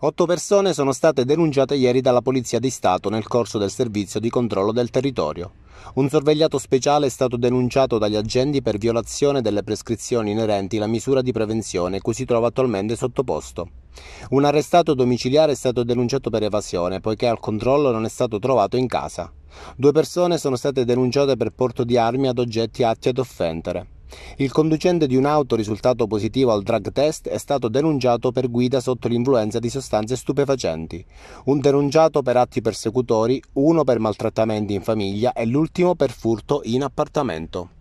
Otto persone sono state denunciate ieri dalla Polizia di Stato nel corso del servizio di controllo del territorio. Un sorvegliato speciale è stato denunciato dagli agenti per violazione delle prescrizioni inerenti alla misura di prevenzione cui si trova attualmente sottoposto. Un arrestato domiciliare è stato denunciato per evasione poiché al controllo non è stato trovato in casa. Due persone sono state denunciate per porto di armi ad oggetti atti ad offendere. Il conducente di un'auto risultato positivo al drug test è stato denunciato per guida sotto l'influenza di sostanze stupefacenti, un denunciato per atti persecutori, uno per maltrattamenti in famiglia e l'ultimo per furto in appartamento.